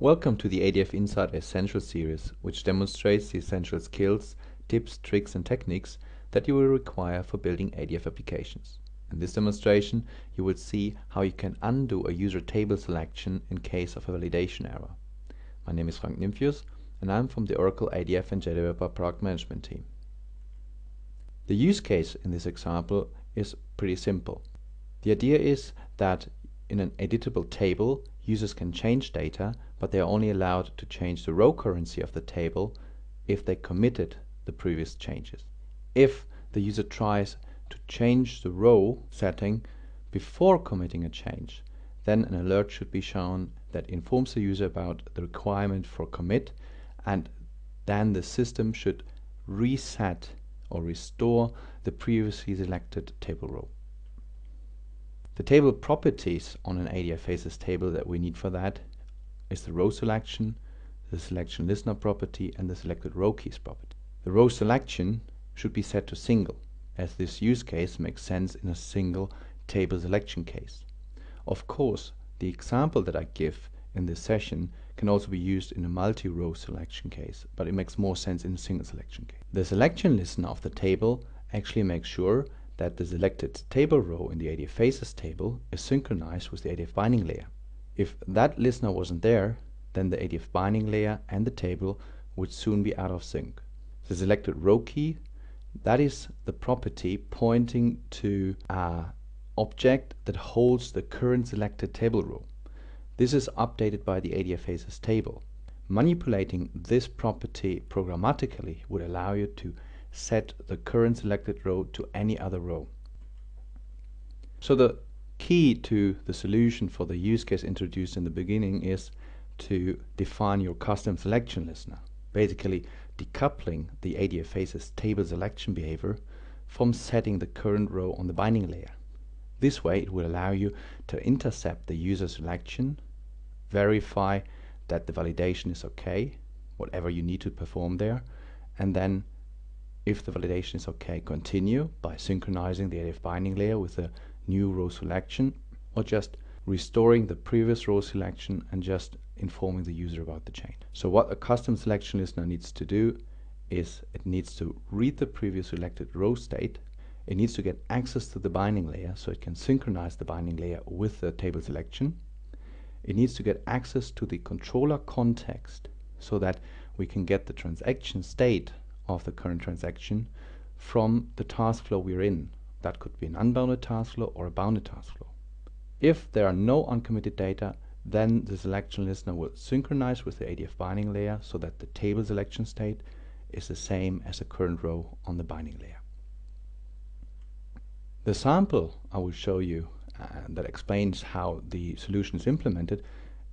Welcome to the ADF Insider Essential series, which demonstrates the essential skills, tips, tricks and techniques that you will require for building ADF applications. In this demonstration, you will see how you can undo a user table selection in case of a validation error. My name is Frank Nimphius and I'm from the Oracle ADF and JDeveloper product management team. The use case in this example is pretty simple. The idea is that in an editable table, users can change data, but they are only allowed to change the row currency of the table if they committed the previous changes. If the user tries to change the row setting before committing a change, then an alert should be shown that informs the user about the requirement for commit and then the system should reset or restore the previously selected table row. The table properties on an ADF Faces table that we need for that is the row selection, the selection listener property and the selected row keys property. The row selection should be set to single as this use case makes sense in a single table selection case. Of course, the example that I give in this session can also be used in a multi-row selection case, but it makes more sense in a single selection case. The selection listener of the table actually makes sure that the selected table row in the ADF Faces table is synchronized with the ADF binding layer. If that listener wasn't there, then the ADF binding layer and the table would soon be out of sync. The selected row key, that is the property pointing to a object that holds the current selected table row. This is updated by the ADF Faces table. Manipulating this property programmatically would allow you to set the current selected row to any other row. So the key to the solution for the use case introduced in the beginning is to define your custom selection listener, basically decoupling the ADF Faces table selection behavior from setting the current row on the binding layer. This way it will allow you to intercept the user selection, verify that the validation is okay, whatever you need to perform there, and then if the validation is okay, continue by synchronizing the ADF binding layer with a new row selection or just restoring the previous row selection and just informing the user about the change. So what a custom selection listener needs to do is it needs to read the previous selected row state, it needs to get access to the binding layer so it can synchronize the binding layer with the table selection, it needs to get access to the controller context so that we can get the transaction state of the current transaction from the task flow we're in. That could be an unbounded task flow or a bounded task flow. If there are no uncommitted data, then the selection listener will synchronize with the ADF binding layer so that the table selection state is the same as the current row on the binding layer. The sample I will show you uh, that explains how the solution is implemented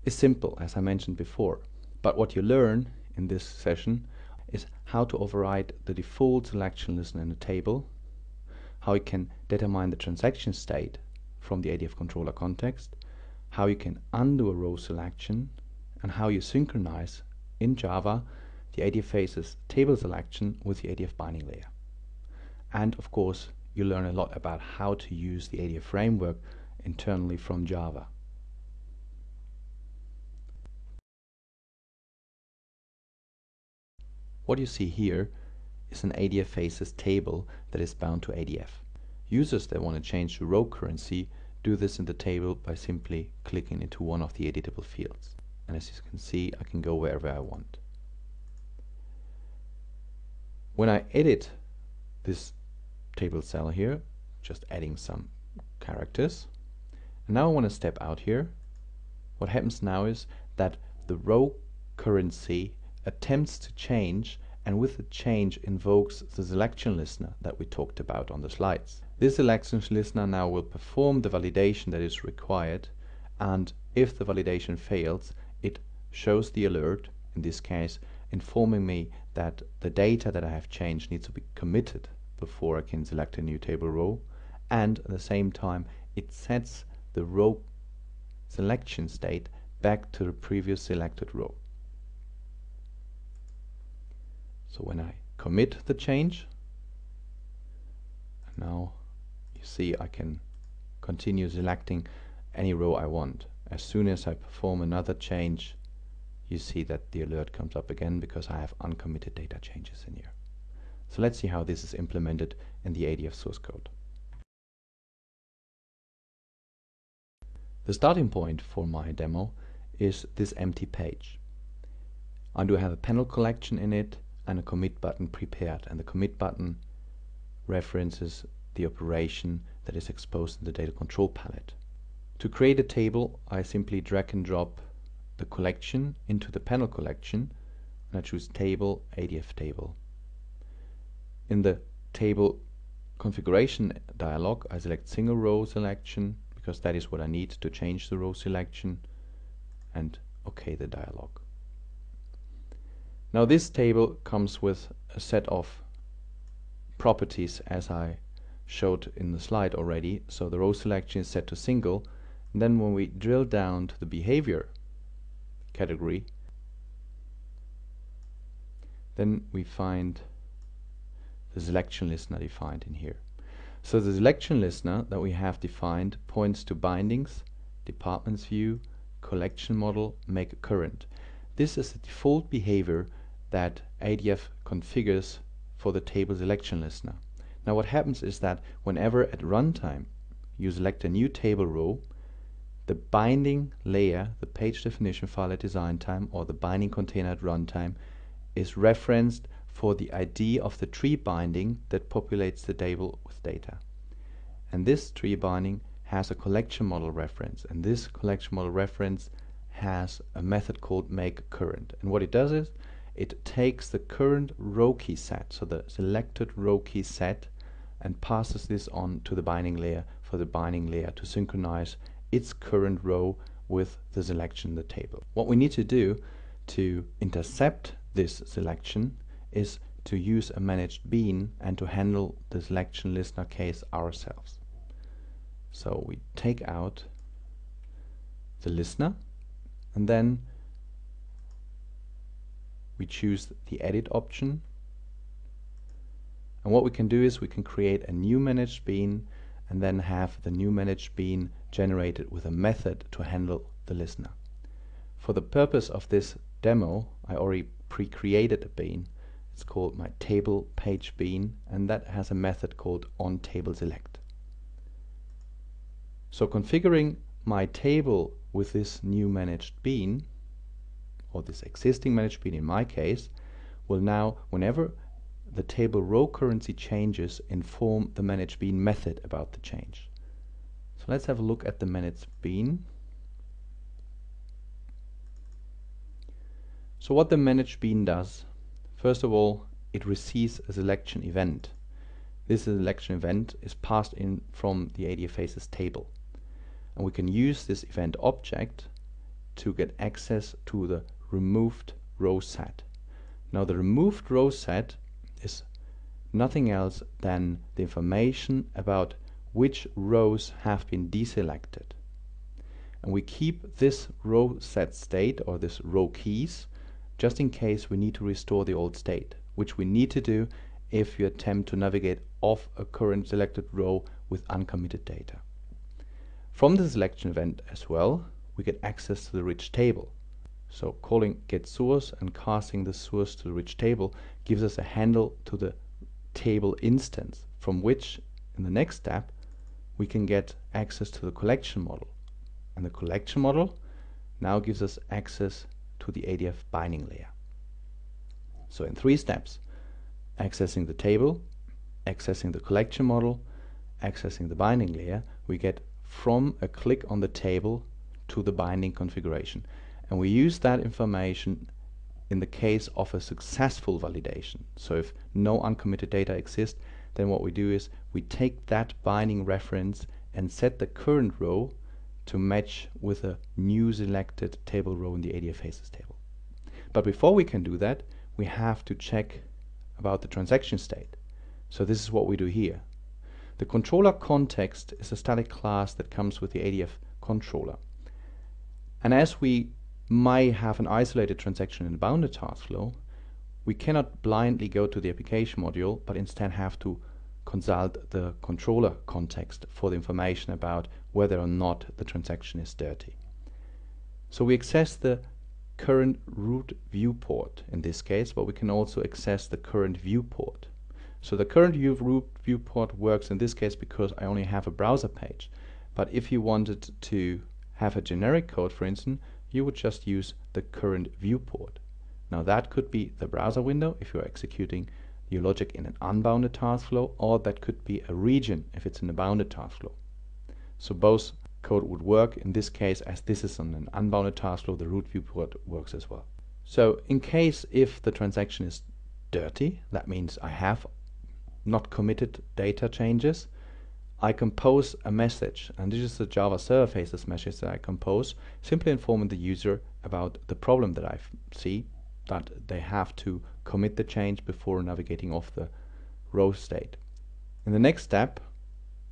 is simple as I mentioned before. But what you learn in this session is how to override the default selection listener in a table, how you can determine the transaction state from the ADF controller context, how you can undo a row selection, and how you synchronize in Java the ADF Faces table selection with the ADF binding layer. And of course, you learn a lot about how to use the ADF framework internally from Java. What you see here is an ADF Faces table that is bound to ADF. Users that want to change the row currency do this in the table by simply clicking into one of the editable fields. And as you can see, I can go wherever I want. When I edit this table cell here, just adding some characters, and now I want to step out here, what happens now is that the row currency attempts to change and with the change invokes the selection listener that we talked about on the slides. This selection listener now will perform the validation that is required and if the validation fails it shows the alert, in this case informing me that the data that I have changed needs to be committed before I can select a new table row and at the same time it sets the row selection state back to the previous selected row. So when I commit the change, now you see I can continue selecting any row I want. As soon as I perform another change, you see that the alert comes up again because I have uncommitted data changes in here. So let's see how this is implemented in the ADF source code. The starting point for my demo is this empty page. I do have a panel collection in it and a commit button prepared and the commit button references the operation that is exposed in the data control palette. To create a table I simply drag and drop the collection into the panel collection and I choose table ADF table. In the table configuration dialog I select single row selection because that is what I need to change the row selection and OK the dialog. Now this table comes with a set of properties as I showed in the slide already. So the row selection is set to single. And then when we drill down to the behavior category, then we find the selection listener defined in here. So the selection listener that we have defined points to bindings, departments view, collection model, make current. This is the default behavior that ADF configures for the table selection listener. Now what happens is that whenever at runtime you select a new table row, the binding layer, the page definition file at design time or the binding container at runtime is referenced for the ID of the tree binding that populates the table with data. And this tree binding has a collection model reference and this collection model reference has a method called make current and what it does is it takes the current row key set, so the selected row key set, and passes this on to the binding layer for the binding layer to synchronize its current row with the selection in the table. What we need to do to intercept this selection is to use a managed bean and to handle the selection listener case ourselves. So we take out the listener and then we choose the edit option and what we can do is we can create a new managed bean and then have the new managed bean generated with a method to handle the listener. For the purpose of this demo I already pre-created a bean it's called my table page bean and that has a method called on table select. So configuring my table with this new managed bean or this existing managed bean in my case, will now, whenever the table row currency changes, inform the managed bean method about the change. So let's have a look at the managed bean. So what the managed bean does, first of all, it receives a selection event. This selection event is passed in from the ADF table. And we can use this event object to get access to the removed row set. Now the removed row set is nothing else than the information about which rows have been deselected. And we keep this row set state or this row keys just in case we need to restore the old state, which we need to do if you attempt to navigate off a current selected row with uncommitted data. From the selection event as well, we get access to the rich table. So calling get source and casting the source to the rich table gives us a handle to the table instance from which in the next step we can get access to the collection model. And the collection model now gives us access to the ADF binding layer. So in three steps, accessing the table, accessing the collection model, accessing the binding layer, we get from a click on the table to the binding configuration and we use that information in the case of a successful validation. So if no uncommitted data exists, then what we do is we take that binding reference and set the current row to match with a new selected table row in the ADF faces table. But before we can do that, we have to check about the transaction state. So this is what we do here. The controller context is a static class that comes with the ADF controller. And as we might have an isolated transaction in the bounded task flow, we cannot blindly go to the application module, but instead have to consult the controller context for the information about whether or not the transaction is dirty. So we access the current root viewport in this case, but we can also access the current viewport. So the current root viewport works in this case because I only have a browser page. But if you wanted to have a generic code, for instance, you would just use the current viewport. Now that could be the browser window if you're executing your logic in an unbounded task flow, or that could be a region if it's in a bounded task flow. So both code would work in this case as this is on an unbounded task flow, the root viewport works as well. So in case if the transaction is dirty, that means I have not committed data changes, I compose a message, and this is the Java server faces message that I compose, simply informing the user about the problem that I see, that they have to commit the change before navigating off the row state. In the next step,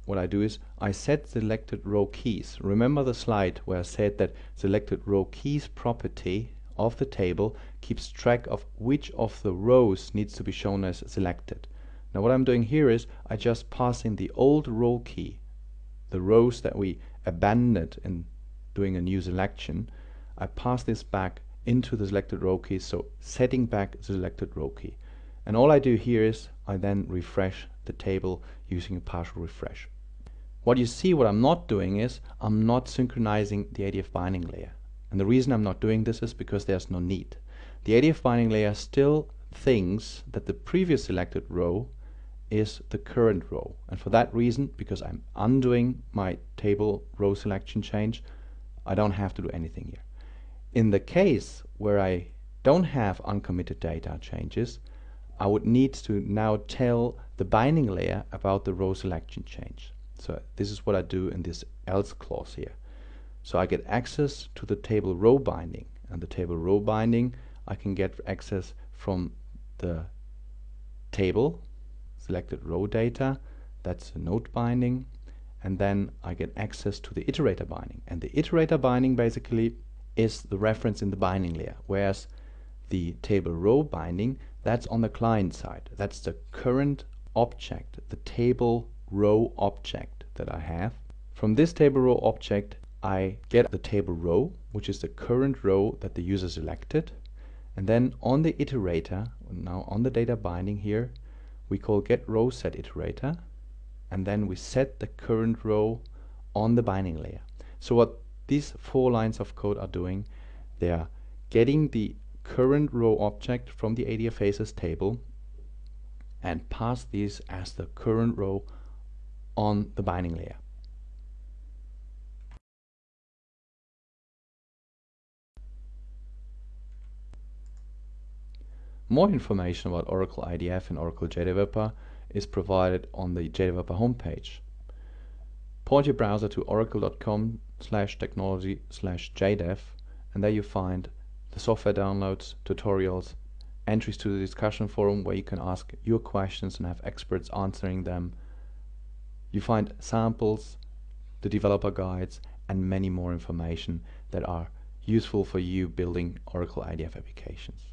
what I do is I set selected row keys. Remember the slide where I said that selected row keys property of the table keeps track of which of the rows needs to be shown as selected. Now what I'm doing here is I just pass in the old row key, the rows that we abandoned in doing a new selection. I pass this back into the selected row key, so setting back the selected row key. And all I do here is I then refresh the table using a partial refresh. What you see what I'm not doing is I'm not synchronizing the ADF binding layer. And the reason I'm not doing this is because there's no need. The ADF binding layer still thinks that the previous selected row is the current row. And for that reason, because I'm undoing my table row selection change, I don't have to do anything here. In the case where I don't have uncommitted data changes, I would need to now tell the binding layer about the row selection change. So this is what I do in this else clause here. So I get access to the table row binding and the table row binding I can get access from the table selected row data, that's a node binding, and then I get access to the iterator binding. And the iterator binding basically is the reference in the binding layer, whereas the table row binding, that's on the client side. That's the current object, the table row object that I have. From this table row object, I get the table row, which is the current row that the user selected. And then on the iterator, now on the data binding here, we call get row set iterator and then we set the current row on the binding layer. So what these four lines of code are doing, they are getting the current row object from the ADF faces table and pass these as the current row on the binding layer. More information about Oracle ADF and Oracle JDeveloper is provided on the JDeveloper homepage. Point your browser to oracle.com slash technology slash jdev and there you find the software downloads, tutorials, entries to the discussion forum where you can ask your questions and have experts answering them. You find samples, the developer guides and many more information that are useful for you building Oracle ADF applications.